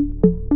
you